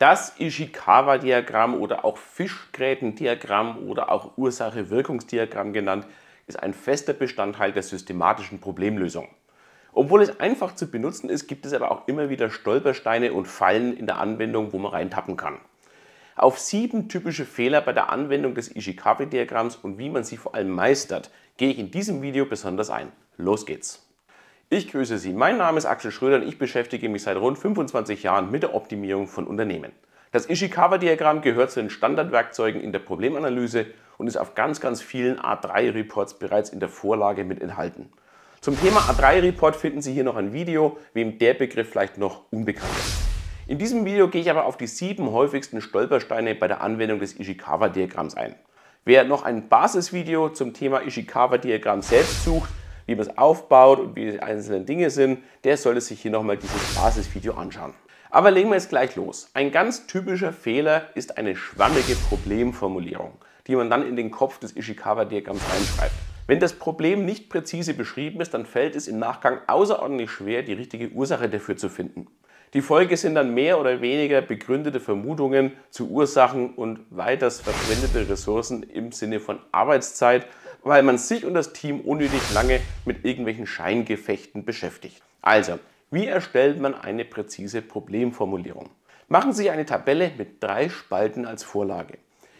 Das Ishikawa-Diagramm oder auch Fischgrätendiagramm oder auch Ursache-Wirkungsdiagramm genannt, ist ein fester Bestandteil der systematischen Problemlösung. Obwohl es einfach zu benutzen ist, gibt es aber auch immer wieder Stolpersteine und Fallen in der Anwendung, wo man reintappen kann. Auf sieben typische Fehler bei der Anwendung des Ishikawa-Diagramms und wie man sie vor allem meistert, gehe ich in diesem Video besonders ein. Los geht's! Ich grüße Sie, mein Name ist Axel Schröder und ich beschäftige mich seit rund 25 Jahren mit der Optimierung von Unternehmen. Das Ishikawa-Diagramm gehört zu den Standardwerkzeugen in der Problemanalyse und ist auf ganz, ganz vielen A3-Reports bereits in der Vorlage mit enthalten. Zum Thema A3-Report finden Sie hier noch ein Video, wem der Begriff vielleicht noch unbekannt ist. In diesem Video gehe ich aber auf die sieben häufigsten Stolpersteine bei der Anwendung des Ishikawa-Diagramms ein. Wer noch ein Basisvideo zum Thema Ishikawa-Diagramm selbst sucht, wie man es aufbaut und wie die einzelnen Dinge sind, der sollte sich hier nochmal dieses Basisvideo anschauen. Aber legen wir jetzt gleich los. Ein ganz typischer Fehler ist eine schwammige Problemformulierung, die man dann in den Kopf des Ishikawa-Diagramms reinschreibt. Wenn das Problem nicht präzise beschrieben ist, dann fällt es im Nachgang außerordentlich schwer, die richtige Ursache dafür zu finden. Die Folge sind dann mehr oder weniger begründete Vermutungen zu Ursachen und weiters verschwendete Ressourcen im Sinne von Arbeitszeit weil man sich und das Team unnötig lange mit irgendwelchen Scheingefechten beschäftigt. Also, wie erstellt man eine präzise Problemformulierung? Machen Sie eine Tabelle mit drei Spalten als Vorlage.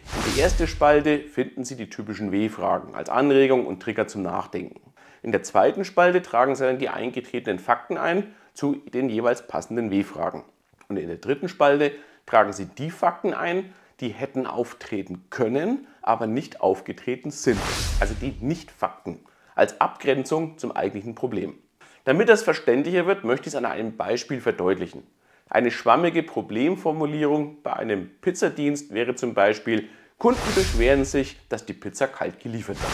In die erste Spalte finden Sie die typischen W-Fragen als Anregung und Trigger zum Nachdenken. In der zweiten Spalte tragen Sie dann die eingetretenen Fakten ein zu den jeweils passenden W-Fragen. Und in der dritten Spalte tragen Sie die Fakten ein, die hätten auftreten können, aber nicht aufgetreten sind. Also die Nicht-Fakten als Abgrenzung zum eigentlichen Problem. Damit das verständlicher wird, möchte ich es an einem Beispiel verdeutlichen. Eine schwammige Problemformulierung bei einem Pizzadienst wäre zum Beispiel, Kunden beschweren sich, dass die Pizza kalt geliefert wird.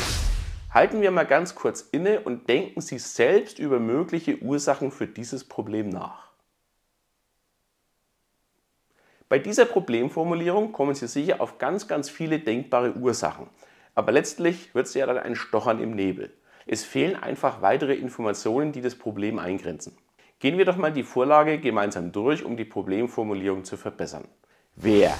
Halten wir mal ganz kurz inne und denken Sie selbst über mögliche Ursachen für dieses Problem nach. Bei dieser Problemformulierung kommen Sie sicher auf ganz, ganz viele denkbare Ursachen. Aber letztlich wird es ja dann ein Stochern im Nebel. Es fehlen einfach weitere Informationen, die das Problem eingrenzen. Gehen wir doch mal die Vorlage gemeinsam durch, um die Problemformulierung zu verbessern. Wer?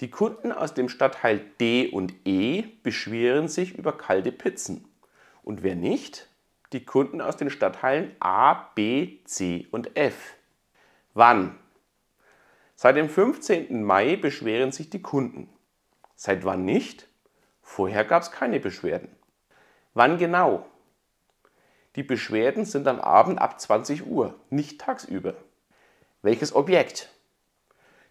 Die Kunden aus dem Stadtteil D und E beschweren sich über kalte Pizzen. Und wer nicht? Die Kunden aus den Stadtteilen A, B, C und F. Wann? Seit dem 15. Mai beschweren sich die Kunden. Seit wann nicht? Vorher gab es keine Beschwerden. Wann genau? Die Beschwerden sind am Abend ab 20 Uhr, nicht tagsüber. Welches Objekt?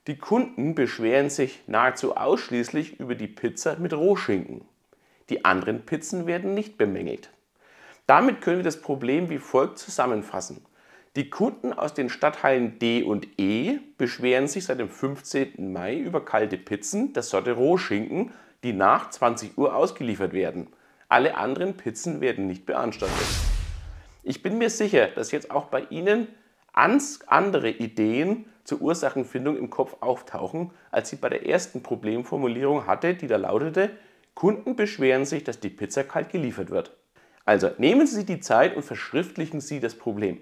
Die Kunden beschweren sich nahezu ausschließlich über die Pizza mit Rohschinken. Die anderen Pizzen werden nicht bemängelt. Damit können wir das Problem wie folgt zusammenfassen. Die Kunden aus den Stadtteilen D und E beschweren sich seit dem 15. Mai über kalte Pizzen der Sorte Rohschinken, die nach 20 Uhr ausgeliefert werden. Alle anderen Pizzen werden nicht beanstandet. Ich bin mir sicher, dass jetzt auch bei Ihnen andere Ideen zur Ursachenfindung im Kopf auftauchen, als Sie bei der ersten Problemformulierung hatte, die da lautete, Kunden beschweren sich, dass die Pizza kalt geliefert wird. Also nehmen Sie die Zeit und verschriftlichen Sie das Problem.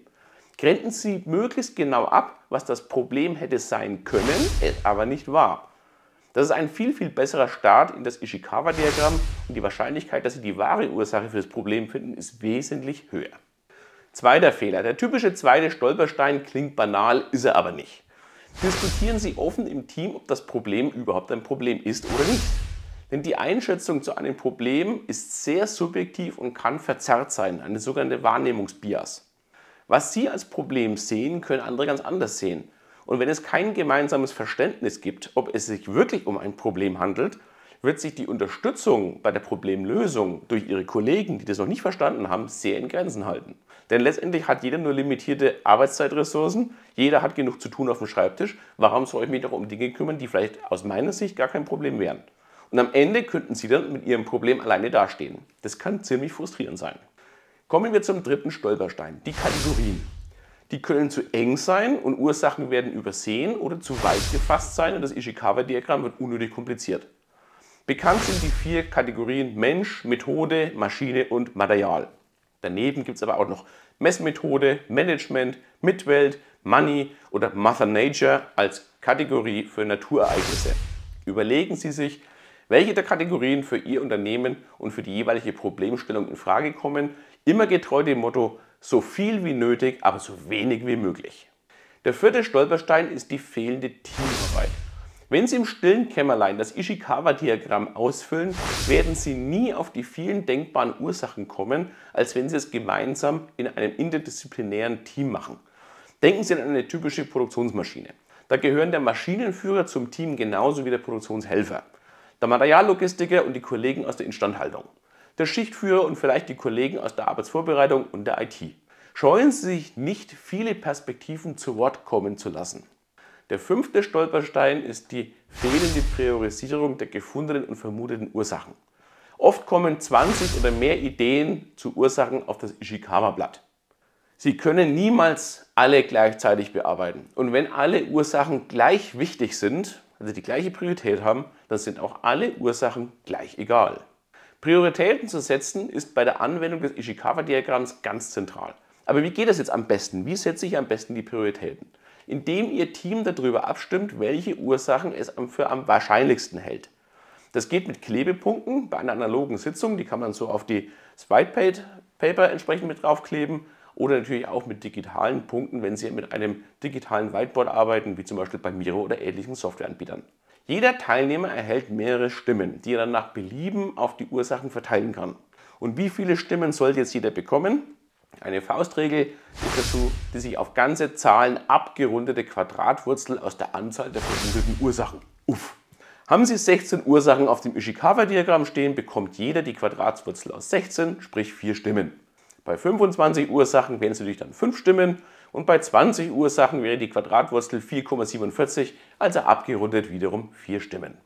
Grenzen Sie möglichst genau ab, was das Problem hätte sein können, es aber nicht war. Das ist ein viel, viel besserer Start in das Ishikawa-Diagramm und die Wahrscheinlichkeit, dass Sie die wahre Ursache für das Problem finden, ist wesentlich höher. Zweiter Fehler. Der typische zweite Stolperstein klingt banal, ist er aber nicht. Diskutieren Sie offen im Team, ob das Problem überhaupt ein Problem ist oder nicht. Denn die Einschätzung zu einem Problem ist sehr subjektiv und kann verzerrt sein, eine sogenannte Wahrnehmungsbias. Was Sie als Problem sehen, können andere ganz anders sehen. Und wenn es kein gemeinsames Verständnis gibt, ob es sich wirklich um ein Problem handelt, wird sich die Unterstützung bei der Problemlösung durch Ihre Kollegen, die das noch nicht verstanden haben, sehr in Grenzen halten. Denn letztendlich hat jeder nur limitierte Arbeitszeitressourcen, jeder hat genug zu tun auf dem Schreibtisch. Warum soll ich mich doch um Dinge kümmern, die vielleicht aus meiner Sicht gar kein Problem wären? Und am Ende könnten Sie dann mit Ihrem Problem alleine dastehen. Das kann ziemlich frustrierend sein. Kommen wir zum dritten Stolperstein, die Kategorien. Die können zu eng sein und Ursachen werden übersehen oder zu weit gefasst sein und das Ishikawa-Diagramm wird unnötig kompliziert. Bekannt sind die vier Kategorien Mensch, Methode, Maschine und Material. Daneben gibt es aber auch noch Messmethode, Management, Mitwelt, Money oder Mother Nature als Kategorie für Naturereignisse. Überlegen Sie sich, welche der Kategorien für Ihr Unternehmen und für die jeweilige Problemstellung in Frage kommen, immer getreu dem Motto so viel wie nötig, aber so wenig wie möglich. Der vierte Stolperstein ist die fehlende Teamarbeit. Wenn Sie im stillen Kämmerlein das Ishikawa-Diagramm ausfüllen, werden Sie nie auf die vielen denkbaren Ursachen kommen, als wenn Sie es gemeinsam in einem interdisziplinären Team machen. Denken Sie an eine typische Produktionsmaschine. Da gehören der Maschinenführer zum Team genauso wie der Produktionshelfer, der Materiallogistiker und die Kollegen aus der Instandhaltung, der Schichtführer und vielleicht die Kollegen aus der Arbeitsvorbereitung und der IT. Scheuen Sie sich nicht, viele Perspektiven zu Wort kommen zu lassen. Der fünfte Stolperstein ist die fehlende Priorisierung der gefundenen und vermuteten Ursachen. Oft kommen 20 oder mehr Ideen zu Ursachen auf das Ishikawa-Blatt. Sie können niemals alle gleichzeitig bearbeiten. Und wenn alle Ursachen gleich wichtig sind, also die gleiche Priorität haben, dann sind auch alle Ursachen gleich egal. Prioritäten zu setzen ist bei der Anwendung des Ishikawa-Diagramms ganz zentral. Aber wie geht das jetzt am besten? Wie setze ich am besten die Prioritäten? indem Ihr Team darüber abstimmt, welche Ursachen es für am wahrscheinlichsten hält. Das geht mit Klebepunkten bei einer analogen Sitzung, die kann man so auf die White Paper entsprechend mit draufkleben oder natürlich auch mit digitalen Punkten, wenn Sie mit einem digitalen Whiteboard arbeiten, wie zum Beispiel bei Miro oder ähnlichen Softwareanbietern. Jeder Teilnehmer erhält mehrere Stimmen, die er dann nach Belieben auf die Ursachen verteilen kann. Und wie viele Stimmen sollte jetzt jeder bekommen? Eine Faustregel ist dazu die sich auf ganze Zahlen abgerundete Quadratwurzel aus der Anzahl der vermuteten Ursachen. Uff. Haben Sie 16 Ursachen auf dem Ishikawa-Diagramm stehen, bekommt jeder die Quadratwurzel aus 16, sprich 4 Stimmen. Bei 25 Ursachen wären es natürlich dann 5 Stimmen und bei 20 Ursachen wäre die Quadratwurzel 4,47, also abgerundet wiederum 4 Stimmen.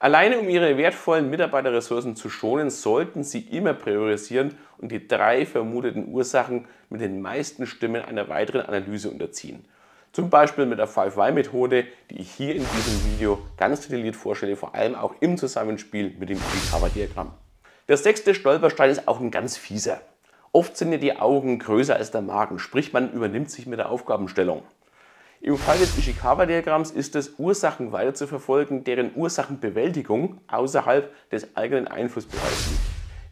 Alleine um Ihre wertvollen Mitarbeiterressourcen zu schonen, sollten Sie immer priorisieren und die drei vermuteten Ursachen mit den meisten Stimmen einer weiteren Analyse unterziehen. Zum Beispiel mit der 5Y-Methode, die ich hier in diesem Video ganz detailliert vorstelle, vor allem auch im Zusammenspiel mit dem Recover-Diagramm. Der sechste Stolperstein ist auch ein ganz fieser. Oft sind ja die Augen größer als der Magen, sprich man übernimmt sich mit der Aufgabenstellung. Im Fall des Ishikawa-Diagramms ist es, Ursachen weiter zu verfolgen, deren Ursachenbewältigung außerhalb des eigenen Einflussbereichs liegt.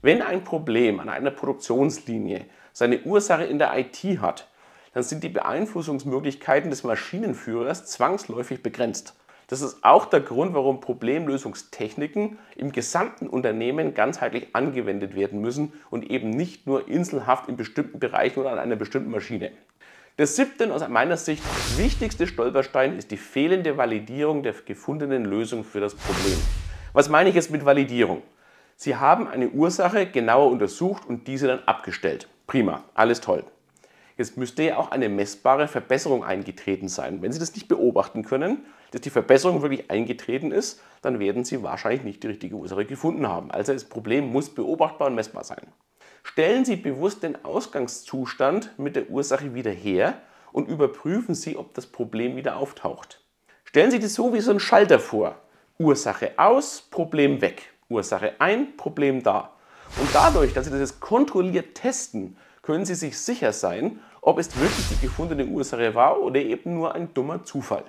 Wenn ein Problem an einer Produktionslinie seine Ursache in der IT hat, dann sind die Beeinflussungsmöglichkeiten des Maschinenführers zwangsläufig begrenzt. Das ist auch der Grund, warum Problemlösungstechniken im gesamten Unternehmen ganzheitlich angewendet werden müssen und eben nicht nur inselhaft in bestimmten Bereichen oder an einer bestimmten Maschine. Der siebte und aus meiner Sicht wichtigste Stolperstein ist die fehlende Validierung der gefundenen Lösung für das Problem. Was meine ich jetzt mit Validierung? Sie haben eine Ursache genauer untersucht und diese dann abgestellt. Prima, alles toll. Jetzt müsste ja auch eine messbare Verbesserung eingetreten sein. Wenn Sie das nicht beobachten können, dass die Verbesserung wirklich eingetreten ist, dann werden Sie wahrscheinlich nicht die richtige Ursache gefunden haben. Also das Problem muss beobachtbar und messbar sein. Stellen Sie bewusst den Ausgangszustand mit der Ursache wieder her und überprüfen Sie, ob das Problem wieder auftaucht. Stellen Sie das so wie so ein Schalter vor. Ursache aus, Problem weg. Ursache ein, Problem da. Und dadurch, dass Sie das jetzt kontrolliert testen, können Sie sich sicher sein, ob es wirklich die gefundene Ursache war oder eben nur ein dummer Zufall.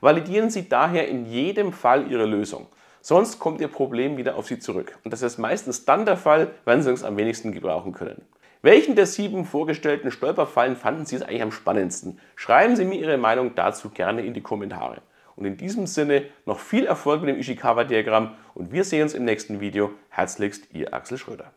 Validieren Sie daher in jedem Fall Ihre Lösung. Sonst kommt Ihr Problem wieder auf Sie zurück. Und das ist meistens dann der Fall, wenn Sie es am wenigsten gebrauchen können. Welchen der sieben vorgestellten Stolperfallen fanden Sie es eigentlich am spannendsten? Schreiben Sie mir Ihre Meinung dazu gerne in die Kommentare. Und in diesem Sinne noch viel Erfolg mit dem Ishikawa-Diagramm und wir sehen uns im nächsten Video. Herzlichst, Ihr Axel Schröder.